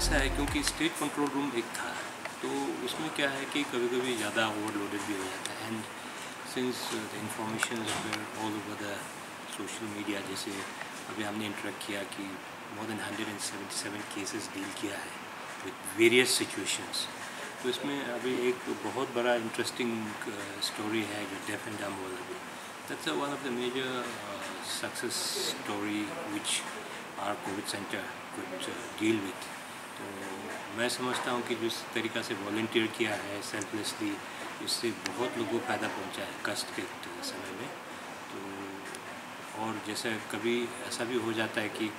State control room एक था। तो उसमें क्या है कि कभी कभी ज़्यादा ओवरलोडेड भी हो जाता है। And since the information all over the social media जैसे अभी हमने इंटरेक्ट किया कि मोर देन 177 केसेस डील किया है विद वेरियस सिचुएशंस तो इसमें अभी एक बहुत बड़ा इंटरेस्टिंग स्टोरी है जो डेफ एंड डम वाला भी that's one of the major success story which are covid centre could deal with मैं समझता हूँ कि जिस तरीका से वॉल्टियर किया है सेल्फलेसली इससे बहुत लोगों को फ़ायदा पहुँचा है कष्ट के समय में। तो और जैसे कभी ऐसा भी हो जाता है कि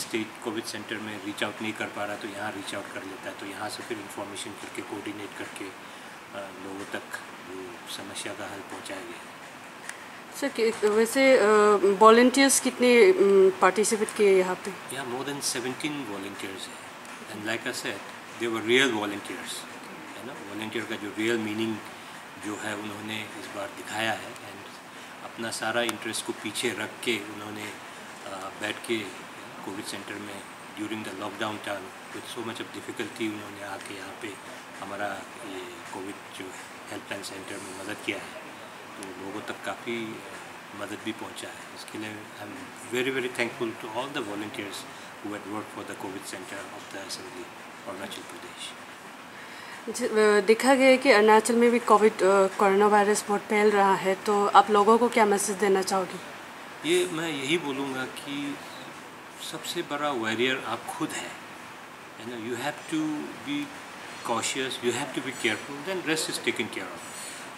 स्टेट कोविड सेंटर में रीच आउट नहीं कर पा रहा तो यहाँ रीच आउट कर लेता है तो यहाँ से फिर इंफॉर्मेशन करके कोऑर्डिनेट करके लोगों तक वो समस्या का हल पहुँचाया गया है। सर वैसे वॉल्टियर्स कितने पार्टिसिपेट किए यहाँ पे? यहाँ मोर देन सेवेंटीन वॉल्टियर्स है। And like I said they were real volunteers है ना वॉल्टियर का जो रियल मीनिंग जो है उन्होंने इस बार दिखाया है एंड अपना सारा इंटरेस्ट को पीछे रख के उन्होंने बैठ के कोविड सेंटर में during the lockdown time with so much of difficulty उन्होंने आके यहाँ पे हमारा ये कोविड जो हेल्पलाइन सेंटर में मदद किया है। तो लोगों तक काफ़ी मदद भी पहुँचा है। इसके लिए I am very very thankful to all the volunteers who had worked for the COVID center of the Assembly, Arunachal Pradesh. देखा गया है कि अरुणाचल में भी कोविड कोरोना वायरस बहुत फैल रहा है तो आप लोगों को क्या मैसेज देना चाहोगे? ये मैं यही बोलूँगा कि सबसे बड़ा वॉरियर आप खुद है you you have to be cautious you have to be careful then rest is taken care of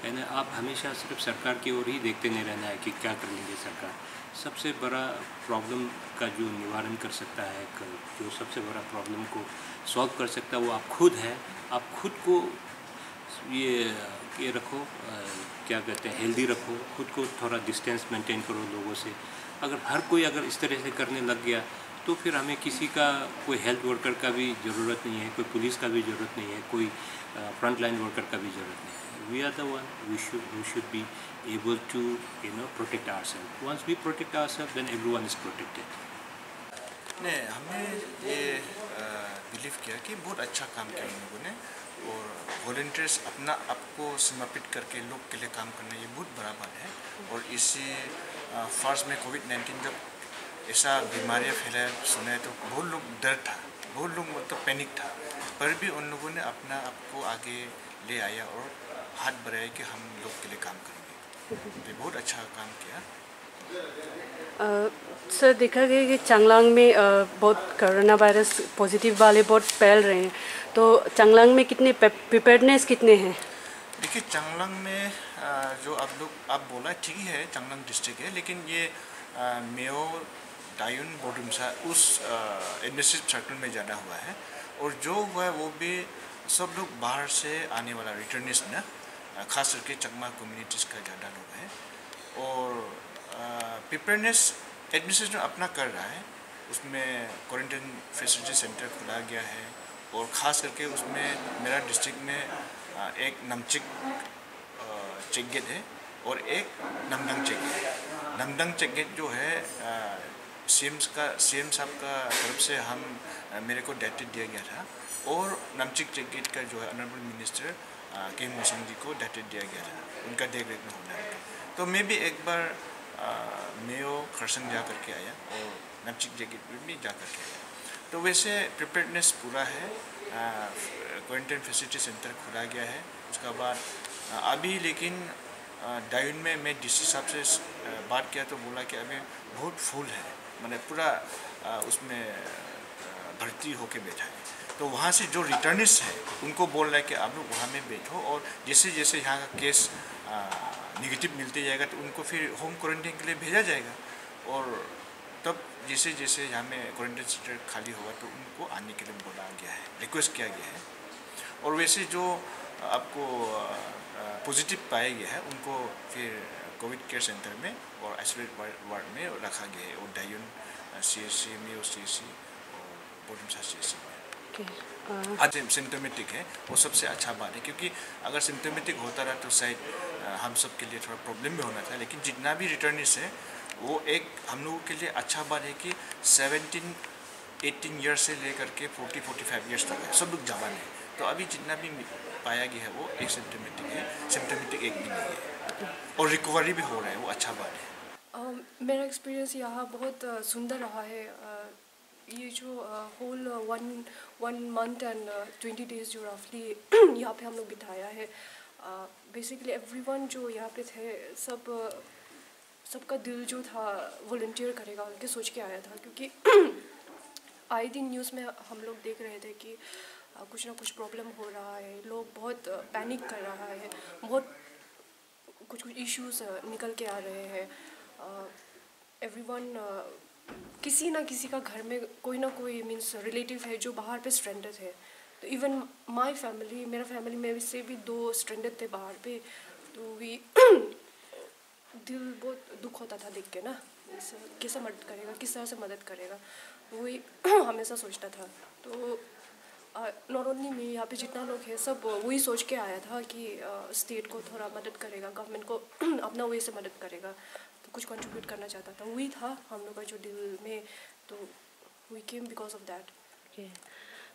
यानी आप हमेशा सिर्फ़ सरकार की ओर ही देखते नहीं रहना है कि क्या कर लेंगे सरकार। सबसे बड़ा प्रॉब्लम का जो निवारण कर सकता है जो सबसे बड़ा प्रॉब्लम को सॉल्व कर सकता है वो आप खुद है। आप खुद को ये ये रखो आ, क्या कहते हैं हेल्दी रखो खुद को थोड़ा डिस्टेंस मेंटेन करो लोगों से। अगर हर कोई अगर इस तरह से करने लग गया तो फिर हमें किसी का कोई हेल्थ वर्कर का भी ज़रूरत नहीं है कोई पुलिस का भी ज़रूरत नहीं है कोई फ्रंट लाइन वर्कर का भी ज़रूरत नहीं है। We are the one we should we should be able to you know protect ourselves. Once we protect ourselves, then everyone is protected. ने हमें ये बिलीव किया कि बहुत अच्छा काम किया उन लोगों ने और वॉल्टियर्स अपना आपको समर्पित करके लोग के लिए काम करना ये बहुत बड़ा बात है और इसी फ़र्स्ट में कोविड नाइन्टीन जब ऐसा बीमारियाँ फैलाए सुने तो बहुत लोग डर था बहुत लोग मतलब पैनिक था पर भी उन लोगों ने अपना आपको आगे ले आया और हाथ बढ़ाए कि हम लोग के लिए काम करेंगे। तो बहुत अच्छा काम किया। सर देखा गया कि चांगलांग में आ, बहुत कोरोना वायरस पॉजिटिव वाले बहुत फैल रहे हैं। तो चांगलांग में कितने प्रिपेयर्डनेस कितने हैं? देखिए चांगलांग में आ, जो आप लोग आप बोला ठीक ही है चांगलांग डिस्ट्रिक्ट है लेकिन ये मेयो डायुन बोडुमसा उस इंडस्ट्रियल सर्कल में ज़्यादा हुआ है। और जो हुआ है वो भी सब लोग बाहर से आने वाला रिटर्निस्ट ना खास करके चकमा कम्युनिटीज़ का ज़्यादा लोग हैं। और प्रिपेयरनेस एडमिनिस्ट्रेशन अपना कर रहा है। उसमें क्वारंटाइन फैसिलिटी सेंटर खुला गया है। और ख़ास करके उसमें मेरा डिस्ट्रिक्ट में एक नमचिक चेक गेट है और एक Namdang check gate Namdang check gate जो है सी का सी एम साहब का तरफ़ से हम मेरे को डेटेड दिया गया था। और नमचिक चेक गेट का जो है ऑनरेबल मिनिस्टर के मोशन जी को डेटेड दिया गया था उनका देख रेख में होना है। तो मैं भी एक बार मेयो खरसंग जा करके आया और नमचिक जैकेट पर भी जा करके आया। तो वैसे प्रिपेयर्डनेस पूरा है क्वारंटाइन फैसिलिटी सेंटर खुला गया है, उसका बाद अभी लेकिन डायन में मैं डीसी साहब से बात किया तो बोला कि अभी बहुत फुल है, मैंने पूरा उसमें भर्ती होके बैठा है। तो वहाँ से जो रिटर्निस्ट है उनको बोल रहा है कि आप लोग वहाँ में बैठो और जैसे जैसे यहाँ का केस निगेटिव मिलते जाएगा तो उनको फिर होम क्वारंटाइन के लिए भेजा जाएगा। और तब जैसे जैसे यहाँ में क्वारंटाइन सेंटर खाली होगा तो उनको आने के लिए बोला गया है रिक्वेस्ट किया गया है। और वैसे जो आपको पॉजिटिव पाया गया है, उनको फिर कोविड केयर सेंटर में और आइसोलेट वार्ड में रखा गया है। और डायन सी एस सी में और सी एस सी और बोडमसा सी एस सी आज सिम्टोमेटिक है वो सबसे अच्छा बात है क्योंकि अगर सिम्टोमेटिक होता रहा तो शायद हम सब के लिए थोड़ा प्रॉब्लम भी होना था लेकिन जितना भी रिटर्निस है वो एक हम लोगों के लिए अच्छा बात है कि 17 एटीन ईयर्स से लेकर के फोर्टी फोर्टी फाइव ईयर्स तक है सब लोग जवान है। तो अभी जितना भी पाया गया है वो एक सिम्टमेटिक है सिम्टोमेटिक एक भी नहीं है। और रिकवरी भी हो रहा है वो अच्छा बात है। Um, मेरा एक्सपीरियंस यहाँ बहुत uh, सुंदर रहा है uh, ये जो whole one one month and twenty days जो रफली यहाँ पे हम लोग बिताया है बेसिकली एवरीवन जो यहाँ पे थे, सब सबका दिल जो था वॉल्टियर करेगा, उनके सोच के आया था, क्योंकि आए दिन न्यूज़ में हम लोग देख रहे थे कि कुछ ना कुछ प्रॉब्लम हो रहा है, लोग बहुत पैनिक कर रहा है, बहुत कुछ कुछ इश्यूज़ निकल के आ रहे हैं एवरीवन किसी ना किसी का घर में कोई ना कोई मीन्स रिलेटिव है जो बाहर पे स्ट्रेंडेड है। तो इवन माय फैमिली मेरा फैमिली में से भी दो स्ट्रेंडेड थे बाहर पे तो वी दिल बहुत दुख होता था देख के ना। कैसे मदद करेगा, किस तरह से मदद करेगा, वही हमेशा सोचता था। तो नॉट ओनली मी यहाँ पे जितना लोग हैं, सब वही सोच के आया था कि स्टेट को थोड़ा मदद करेगा गवर्नमेंट को अपना वे से मदद करेगा। कुछ कंट्रीब्यूट करना चाहता था। वही था हम लोग का जो दिल में तो we came because of that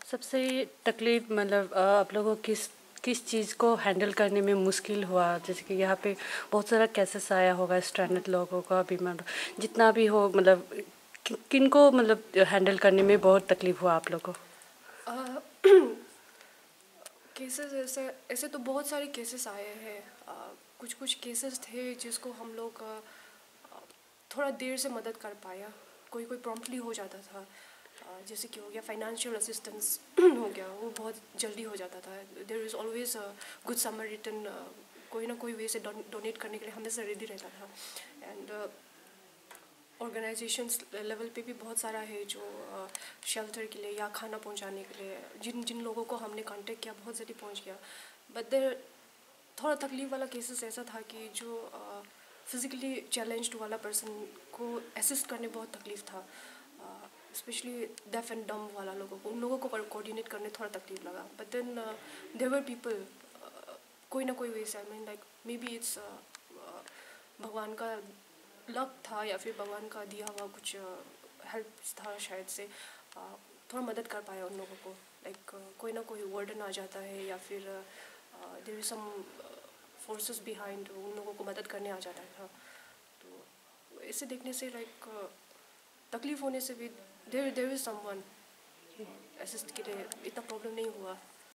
सबसे तकलीफ़ मतलब आप लोगों को किस किस चीज़ को हैंडल करने में मुश्किल हुआ? जैसे कि यहाँ पे बहुत सारा केसेस आया होगा स्ट्रैंडेड लोगों का भी मतलब जितना भी हो मतलब किन को मतलब हैंडल करने में बहुत तकलीफ़ हुआ आप लोगों को? केसेस ऐसे ऐसे तो बहुत सारे केसेस आए हैं। कुछ कुछ केसेस थे जिसको हम लोग थोड़ा देर से मदद कर पाया। कोई कोई प्रॉम्प्टली हो जाता था। जैसे कि हो गया फाइनेंशियल असिस्टेंस हो गया, वो बहुत जल्दी हो जाता था। There is always good summer return कोई ना कोई वे से डोनेट करने के लिए हमेशा रेडी रहता था। एंड ऑर्गेनाइजेशंस लेवल पे भी बहुत सारा है जो शेल्टर के लिए या खाना पहुँचाने के लिए, जिन जिन लोगों को हमने कांटेक्ट किया, बहुत जल्दी पहुँच गया। बट देर थोड़ा तकलीफ़ वाला केसेस ऐसा था कि जो फिज़िकली चैलेंज्ड वाला पर्सन को असिस्ट करने बहुत तकलीफ़ था। स्पेशली डेफ एंड डम वाला लोगों को। उन लोगों को कोऑर्डिनेट करने थोड़ा तकलीफ़ लगा। बट देन देवर पीपल कोई ना कोई way I mean like may be it's भगवान का लक था या फिर भगवान का दिया हुआ कुछ हेल्प uh, था शायद से। uh, थोड़ा मदद कर पाया उन लोगों को। लाइक like, uh, कोई ना कोई वर्डन आ जाता है या फिर there is some forces behind उन लोगों को मदद करने आ जाता था। तो ऐसे देखने से लाइक तकलीफ़ होने से भी there there is someone assist के लिए इतना प्रॉब्लम नहीं हुआ।